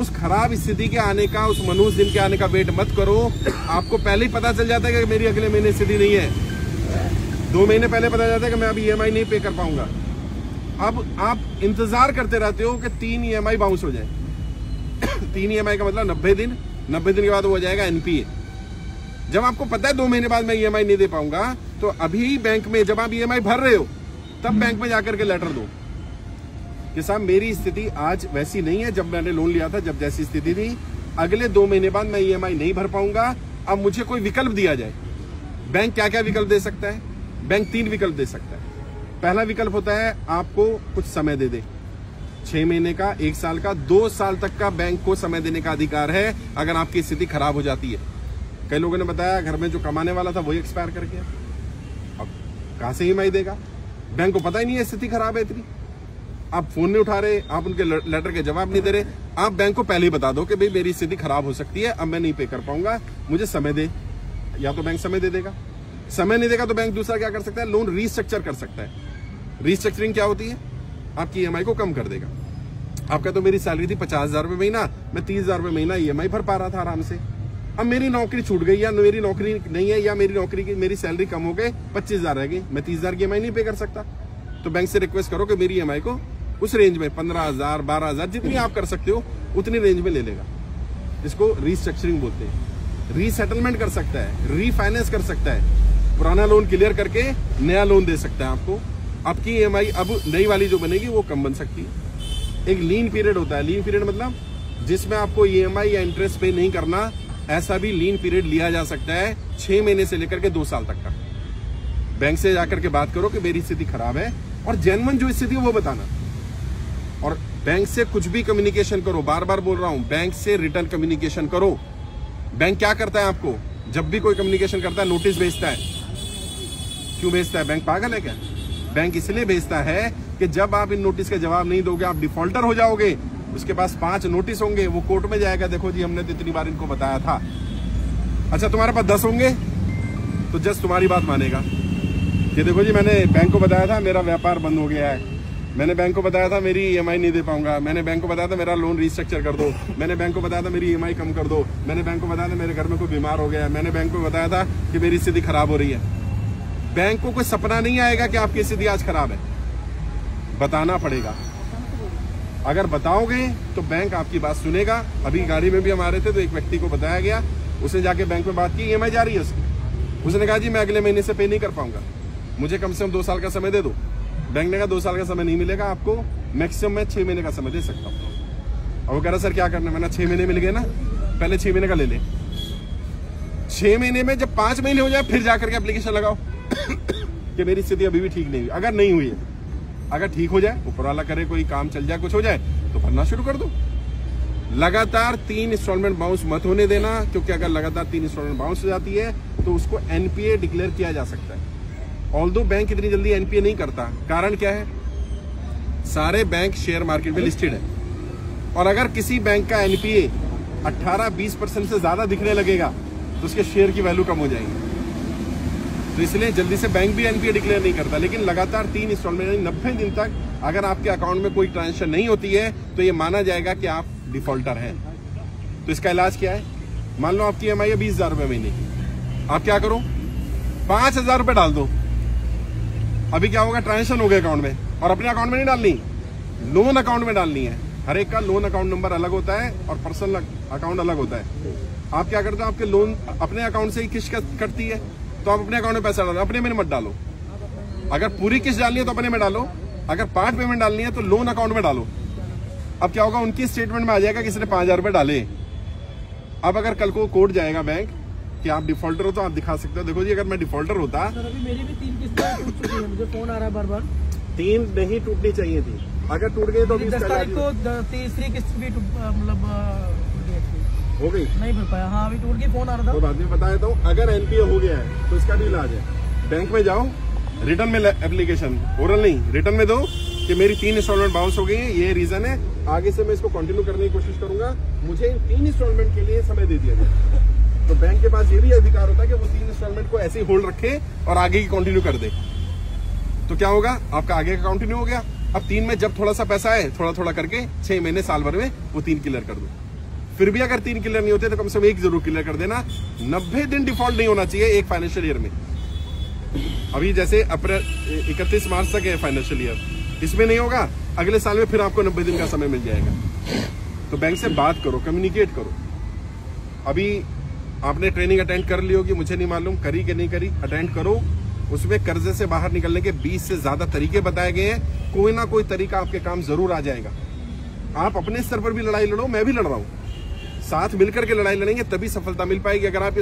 उस खराब स्थिति के आने का, उस मनुष्य दिन के आने का वेट मत करो। आपको पहले ही पता चल जाता है कि मेरी अगले महीने स्थिति नहीं है। दो महीने पहले पता जाता है कि मैं अभी ईएमआई नहीं पे कर पाऊँगा। अब आप इंतज़ार करते रहते हो कि तीन ईएमआई बाउंस हो जाए। तीन ईएमआई का मतलब नब्बे दिन। नब्बे दिन के बाद हो जाएगा एनपीए जब आपको पता है दो महीने बाद मैं ईएमआई नहीं दे पाऊँगा तो अभी बैंक में जब आप ईएमआई भर रहे हो, तब बैंक में जाकर के लेटर दो। कि साहब, मेरी स्थिति आज वैसी नहीं है जब मैंने लोन लिया था, जब जैसी स्थिति थी। अगले दो महीने बाद मैं ईएमआई नहीं भर पाऊँगा। अब मुझे कोई विकल्प दिया जाए। बैंक क्या क्या विकल्प दे सकता है? बैंक तीन विकल्प दे सकता है। पहला विकल्प होता है, आपको कुछ समय दे दे। छह महीने का, एक साल का, दो साल तक का बैंक को समय देने का अधिकार है, अगर आपकी स्थिति खराब हो जाती है। कई लोगों ने बताया, घर में जो कमाने वाला था, वही एक्सपायर कर गया। अब कहाँ से ई देगा? बैंक को पता ही नहीं है स्थिति खराब है इतनी। आप फ़ोन नहीं उठा रहे, आप उनके लेटर के जवाब नहीं दे रहे। आप बैंक को पहले ही बता दो कि भाई मेरी स्थिति खराब हो सकती है, अब मैं नहीं पे कर पाऊँगा। मुझे समय दे। या तो बैंक समय दे देगा। समय नहीं देगा तो बैंक दूसरा क्या कर सकता है? लोन रीस्ट्रक्चर कर सकता है। रीस्ट्रक्चरिंग क्या होती है? आपकी ईएमआई को कम कर देगा। आपका तो मेरी सैलरी थी पचास हज़ार रुपए महीना, मैं तीस हज़ार रुपए महीना ईएमआई भर पा रहा था आराम से। अब मेरी नौकरी छूट गई या मेरी नौकरी नहीं है या मेरी नौकरी की, मेरी सैलरी कम हो गई, पच्चीस हज़ार रह गई, मैं तीस हज़ार की ईएमआई नहीं पे कर सकता। तो बैंक से रिक्वेस्ट करो कि मेरी ईएमआई को उस रेंज में पंद्रह हज़ार, बारह हज़ार, जितनी आप कर सकते हो, उतनी रेंज में ले लेगा। इसको रीस्ट्रक्चरिंग बोलते हैं। रीसेटलमेंट कर सकता है रीफाइनेंस कर सकता है। पुराना लोन क्लियर करके नया लोन दे सकता है आपको। आपकी ईएमआई अब नई वाली जो बनेगी, वो कम बन सकती है। एक लीन पीरियड होता है। लीन पीरियड मतलब जिसमें आपको ईएमआई या इंटरेस्ट पे नहीं करना, ऐसा भी लीन पीरियड लिया जा सकता है छह महीने से लेकर के दो साल तक का। बैंक से जाकर के बात करो कि मेरी स्थिति खराब है और जेनवन जो स्थिति है वो बताना। और बैंक से कुछ भी कम्युनिकेशन करो बार बार बोल रहा हूँ बैंक से रिटर्न कम्युनिकेशन करो। बैंक क्या करता है आपको? जब भी कोई कम्युनिकेशन करता है नोटिस भेजता है। क्यों भेजता है? बैंक पागल है क्या? बैंक इसलिए भेजता है कि जब आप इन नोटिस के जवाब नहीं दोगे, आप डिफॉल्टर हो जाओगे। उसके पास पाँच नोटिस होंगे, वो कोर्ट में जाएगा, देखो जी, हमने तो इतनी बार इनको बताया था। अच्छा तुम्हारे पास दस होंगे तो जस्ट तुम्हारी बात मानेगा। कि देखो जी, मैंने बैंक को बताया था, मेरा व्यापार बंद हो गया है। मैंने बैंक को बताया था मेरी ईएमआई नहीं दे पाऊँगा। मैंने बैंक को बताया था मेरा लोन रिस्ट्रक्चर कर दो। मैंने बैंक को बताया था मेरी ईएमआई कम कर दो। मैंने बैंक को बताया था मेरे घर में कोई बीमार हो गया है। मैंने बैंक को बताया था कि मेरी स्थिति खराब हो रही है। बैंक को कोई सपना नहीं आएगा कि आपकी स्थिति आज खराब है। बताना पड़ेगा। अगर बताओगे तो बैंक आपकी बात सुनेगा। अभी गाड़ी में भी हम आ रहे थे तो एक व्यक्ति को बताया गया। उसने जाके बैंक में बात की ईएमआई जा रही है उसकी। उसने कहा, जी, मैं अगले महीने से पे नहीं कर पाऊँगा। मुझे कम से कम दो साल का समय दे दो। बैंक ने कहा, दो साल का समय नहीं मिलेगा आपको, मैक्सिमम मैं छह महीने का समय दे सकता हूँ। और वो कह रहा, सर, क्या करना मैंने छह महीने मिल गए ना, पहले छह महीने का ले ले। छह महीने में जब पाँच महीने हो जाए, फिर जाकर के एप्लीकेशन लगाओ। कि मेरी स्थिति अभी भी ठीक नहीं हुई। अगर नहीं हुई है, अगर ठीक हो जाए ऊपर वाला करे, कोई काम चल जाए, कुछ हो जाए तो भरना शुरू कर दो। लगातार तीन इंस्टॉलमेंट बाउंस मत होने देना, क्योंकि अगर लगातार तीन इंस्टॉलमेंट बाउंस हो जाती है तो उसको एनपीए डिक्लेयर किया जा सकता है। ऑल दो बैंक इतनी जल्दी एनपीए नहीं करता, कारण क्या है? सारे बैंक शेयर मार्केट में लिस्टेड है। और अगर किसी बैंक का एनपीए 18-20 परसेंट से ज़्यादा दिखने लगेगा तो उसके शेयर की वैल्यू कम हो जाएगी। तो इसलिए जल्दी से बैंक भी एनपीए डिक्लेयर नहीं करता, लेकिन लगातार तीन इंस्टॉलमेंट नब्बे दिन तक अगर आपके अकाउंट में कोई ट्रांजेक्शन नहीं होती है तो ये माना जाएगा कि आप डिफॉल्टर हैं। तो इसका इलाज क्या है? मान लो आपकी एम आई है बीस हज़ार रुपए महीने की। आप क्या करो? पाँच हज़ार रुपये डाल दो। अभी क्या होगा ट्रांजेक्शन हो गया अकाउंट में। और अपने अकाउंट में नहीं डालनी। लोन अकाउंट में डालनी है। हर एक का लोन अकाउंट नंबर अलग होता है और पर्सनल अकाउंट अलग होता है। आप क्या करते हो, आपके लोन अपने अकाउंट से ही किस्त कटती है। तो आप अपने अकाउंट में पैसा डालो, अपने में मत डालो। अगर पूरी किस्त डालनी है तो अपने में डालो। अगर पार्ट पेमेंट डालनी है तो लोन अकाउंट में डालो। अब क्या होगा, उनकी स्टेटमेंट में आ जाएगा किसी ने पाँच हज़ार रुपए डाले। अब अगर कल को कोर्ट जाएगा बैंक कि आप डिफॉल्टर हो तो आप दिखा सकते हो। देखो जी अगर मैं डिफॉल्टर होता सर अभी मेरी भी तीन किस्तें टूट चुकी है मुझे फ़ोन आ रहा है बार बार तीन नहीं टूटनी चाहिए थी। अगर टूट गई तो अभी दस तारीख को तीसरी किस्त भी मतलब। हो गई? नहीं भर पाया। हाँ अभी टूट गई फ़ोन आ रहा तो था। बाद में बता देता हूँ अगर एनपीए हो गया है तो इसका भी इलाज है। बैंक में जाओ रिटर्न में एप्लीकेशन ओरल नहीं रिटर्न में दो कि मेरी तीन इंस्टॉलमेंट बाउंस हो गई है ये रीजन है। आगे से मैं इसको कंटिन्यू करने की कोशिश करूँगा। मुझे इन तीन इंस्टॉलमेंट के लिए समय दे दिया जाए तो बैंक के पास ये भी अधिकार होता है कि वो तीन इंस्टॉलमेंट को ऐसे ही होल्ड रखे और आगे की कंटिन्यू कर दे। तो क्या होगा? आपका आगे का कंटिन्यू हो गया। अब तीन में जब थोड़ा सा पैसा है थोड़ा थोड़ा करके छह महीने साल भर में वो तीन क्लियर कर दो। फिर भी अगर तीन क्लियर नहीं होते तो कम से कम एक ज़रूर क्लियर कर देना। नब्बे दिन डिफ़ॉल्ट नहीं होना चाहिए एक फाइनेंशियल ईयर में। अभी जैसे अप्रैल, इकतीस मार्च तक है फाइनेंशियल ईयर इसमें नहीं होगा। अगले साल में फिर आपको नब्बे दिन का समय मिल जाएगा। तो बैंक से बात करो कम्युनिकेट करो। अभी आपने ट्रेनिंग अटेंड कर ली होगी, मुझे नहीं मालूम, करी कि नहीं करी अटेंड करो। उसमें कर्जे से बाहर निकलने के 20 से ज़्यादा तरीके बताए गए हैं। कोई ना कोई तरीका आपके काम ज़रूर आ जाएगा। आप अपने स्तर पर भी लड़ाई लड़ो, मैं भी लड़ रहा हूँ। साथ मिलकर के लड़ाई लड़ेंगे, तभी सफलता मिल पाएगी। अगर आप